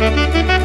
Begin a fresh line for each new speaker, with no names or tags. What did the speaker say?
Música